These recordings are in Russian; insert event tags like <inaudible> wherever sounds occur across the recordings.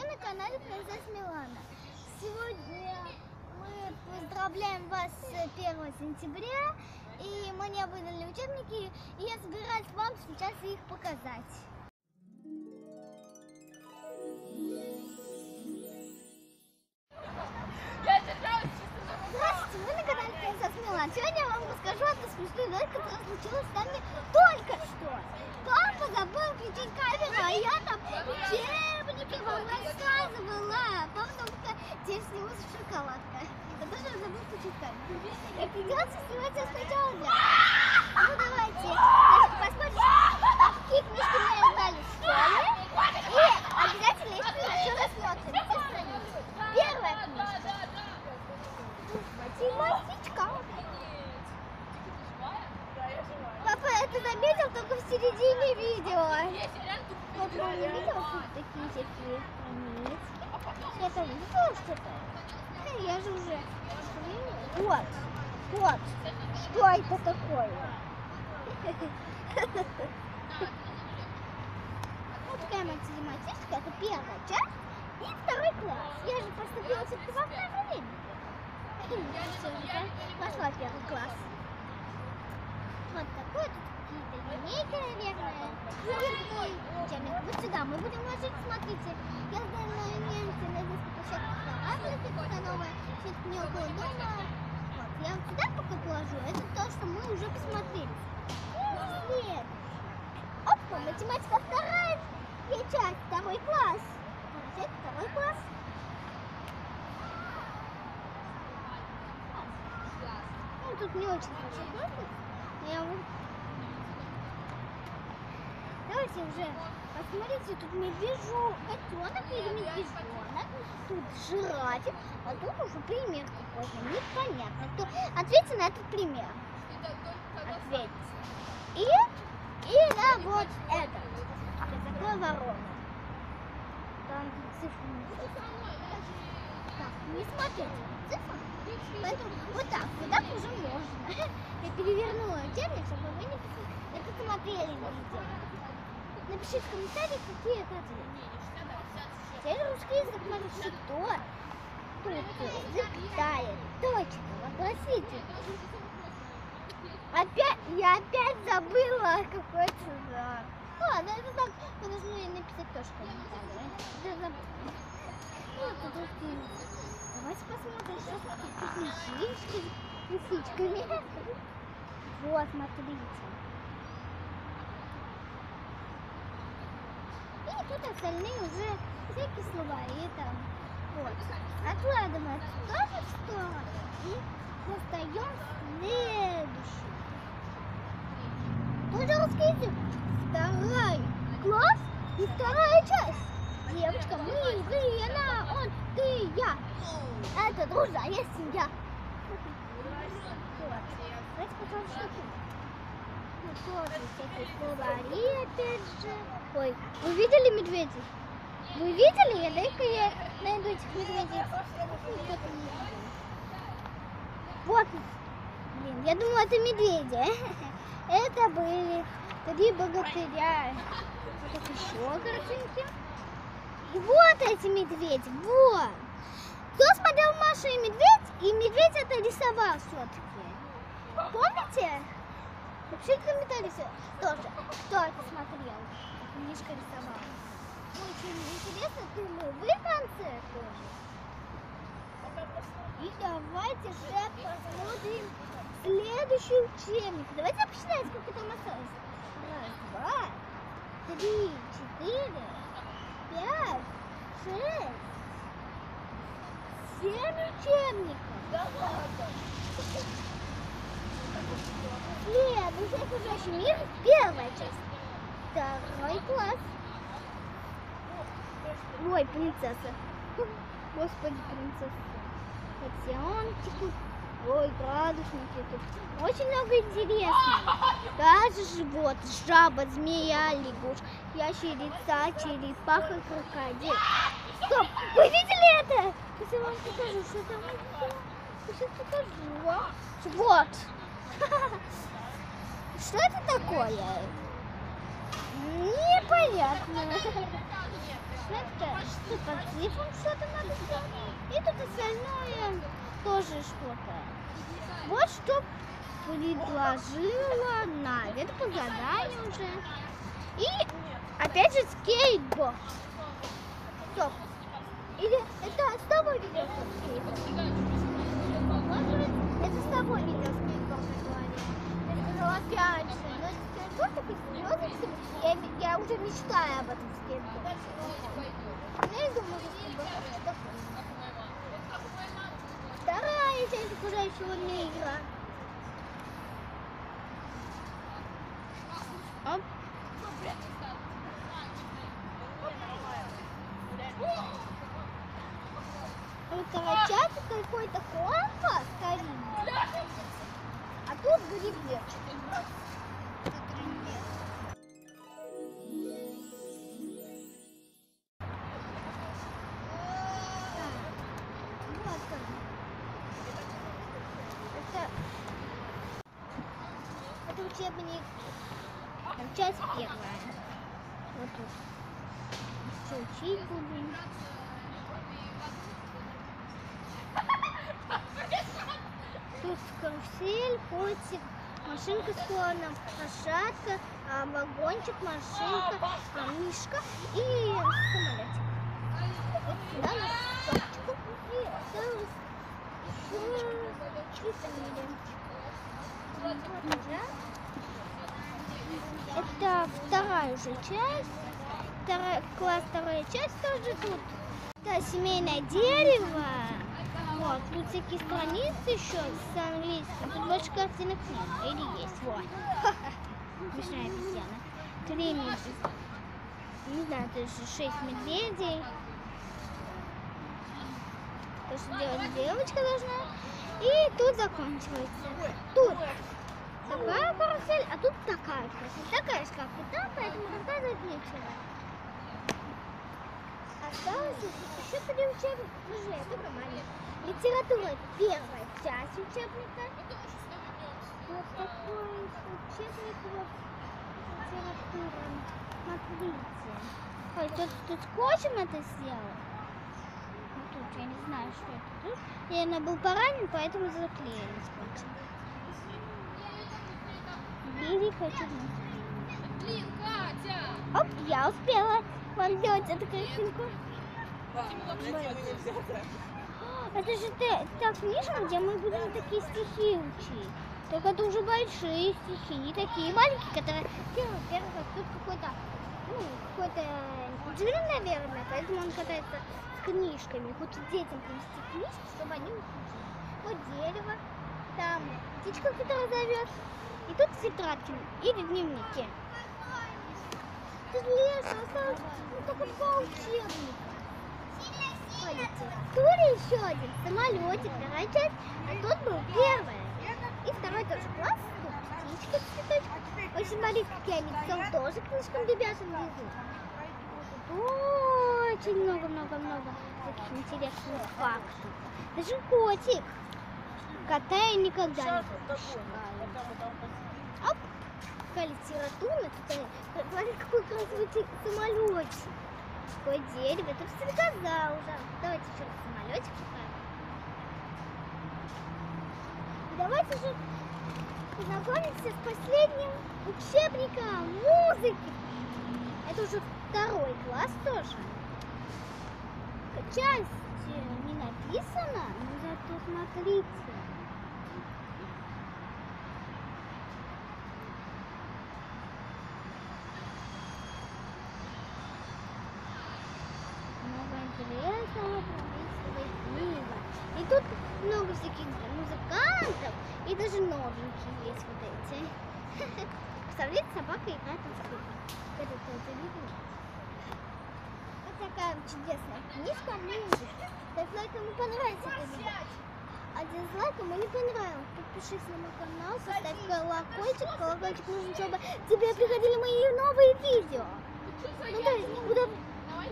Вы на канале Принцесса Милана. Сегодня мы поздравляем вас с 1 сентября. И мне выдали учебники, и я собираюсь вам сейчас их показать. Милан. Сегодня я вам расскажу одну смешную новость, которая случилась с нами только что. Папа забыл включить камеру, а я там учебники вам рассказывала. Папа только теперь снялась шоколадка. Я тоже забыл включить камеру. И придется снимать всё сначала. Ну давайте, значит, посмотрим, какие книжки мне дали в школе. И обязательно их еще рассмотрим. Все страницы. Первая книжка. Математичка. Папа это заметил только в середине видео. Он не видел, что такие всякие. Я там видела что-то? Я же уже... Вот. Вот. Что это такое? Вот такая математичка. Это первая часть. И второй класс. Я же поступила все-таки во второе время. Пошла первый класс. Вот такой тут какие-то линейки, наверное. Сюда мы будем ложить, смотрите. Я знаю на моменте на несколько щетках кораблики, какая новая щетка не около дома. Вот, я вот сюда пока положу. Это то, что мы уже посмотрели. След. Опа, математика вторая часть, второй класс. Получается, второй класс. Ну, тут не очень хорошо. Я вот... Давайте уже посмотрите, тут медвежу, котенок или медвежонок, тут жирафик, а тут уже пример какой-то, непонятно. Кто... Ответьте на этот пример. Ответьте. И, и на вот это. Это такое ворона. Там цифры не Так, не смотрите цифры. Поэтому вот так, вот так уже можно. <laughs> Я перевернула учебник, чтобы вы не, пос- не посмотрели на Напишите в комментариях, какие это ответы. Теперь русский язык смотрите, что? Тут запятая, точка, вопросительный. Опять, я опять забыла какой-то знак. Ладно, это так, мы должны написать тоже в комментариях. Я забыла. Вот тут русский язык. Давайте посмотрим, что с такими лисичками, лисичками. Вот, смотрите. Тут остальные уже всякие слова. И там вот. Откладываем тоже в сторону и достаем следующий. Тоже язык. Второй класс и вторая часть. Девочка, мы, вы, она, он, ты, я. Это дружба, а я семья. Вот. Давайте посмотрим, что тут. Ну, тоже всякие словари, опять же. Ой, вы видели медведей? Вы видели? Я дай-ка я найду этих медведей. Вот. Блин, я думала, это медведи. <laughs> Это были три богатыря. Вот еще картинки. И вот эти медведи, вот. Кто смотрел Маша и Медведь? И Медведь это рисовал все-таки. Помните? Напишите в тоже, кто это смотрел. Книжка рисовал. Очень интересно, думаю, вы в конце тоже. И давайте же посмотрим следующий учебник. Давайте посчитаем, сколько там осталось. Раз, два, три, четыре, пять, шесть, семь учебников. Следующий окружающий мир, первая часть. Второй класс. Ой, принцесса. <laughs> Господи, принцесса. Котеночек. Ой, градусники тут. Очень много интересного. Даже живот, жаба, змея, лягушка, ящерица, черепаха, крокодил. Стоп! Вы видели это? Сейчас я вам покажу, что там. Сейчас покажу. Вот. Что это такое? Непонятно. такая, ну, по цифрам что-то надо сделать. И тут остальное тоже что-то. Вот что предложила Надя. Это по заданию уже. И опять же скейтборд. Мечтаю об этом скейтборде. Я и думаю, что скейтборд. Вторая часть окружающего мира. Оп. У карачата какой-то компас старинный. А тут грибы. Часть первая. Вот тут. Что учить будем? Тут карусель, котик, машинка с слоном, лошадка, а, вагончик, машинка, а, мишка и самолетик. Вот сюда на стопочку и осталось четыре. Это вторая уже часть. Вторая, класс, вторая часть тоже тут. Это семейное дерево. Вот, тут всякие страницы еще с английским. Тут больше картинок нет. Или есть, вот. <laughs> Смешная обезьяна. Три медведя. Не знаю, это же шесть медведей. То, что делать девочка должна. И тут заканчивается. Тут такая карусель, а тут такая карусель. Такая и там, поэтому рассказывать нечего. Осталось еще три учебника. Уже это нормально. Литература первая часть учебника. Вот такой учебник вот литература. Смотрите. Ой, тут, тут скотчем это сделал. Ну, тут я не знаю, что это тут. Наверное, был поранен, поэтому заклеили скотчем. Великая учебник. Блин, Катя! Оп, я успела вам сделать эту картинку. Это же та, та книжка, где мы будем такие стихи учить. Только это уже большие стихи, не такие маленькие, которые первый, первый, тут какой-то, ну, какой-то джин, наверное, поэтому он катается с книжками. Хочет детям принести книжки, чтобы они учили. Вот дерево, там птичка, которая зовет, и тут тетрадки или дневники. Тут лес осталось ну, только два учебника. Тут еще один самолетик, вторая часть, а тут был первая. И второй тоже класс, тут птичка, цветочек. Очень смотрите, какие они все тоже книжкам ребятам везут. Очень много-много-много таких интересных фактов. Даже котик. Кота я никогда не пропускаю. Оп, какая литература. Тут, смотри, какой красивый ти- самолетик. Какое дерево. Это сказал уже. Давайте еще раз самолетик. И Давайте же познакомимся с последним учебником музыки. Это уже второй класс тоже. Часть э, не написана, но зато смотрите. Много интересного про книга. И тут много всяких музыкантов, и даже новенькие есть вот эти. <laughs> Представляете, собака играет на скрипке. Это тоже видно? Вот такая чудесная книжка музыки. Дизлайк кому понравится это видео. А дизлайк кому не понравилось. Подпишись на мой канал, поставь колокольчик. Колокольчик нужен, чтобы тебе приходили мои новые видео. Ну, то есть, куда...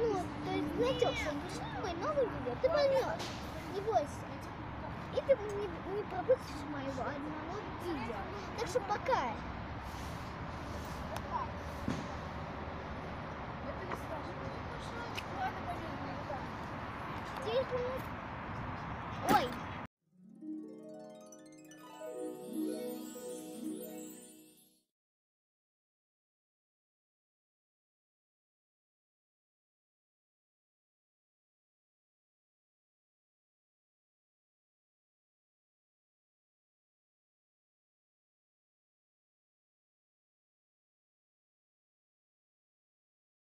Ну, то есть, значок, что пришли мои новые видео, ты поймешь. Не бойся. И ты не, не пропустишь моего одного видео. Так что пока.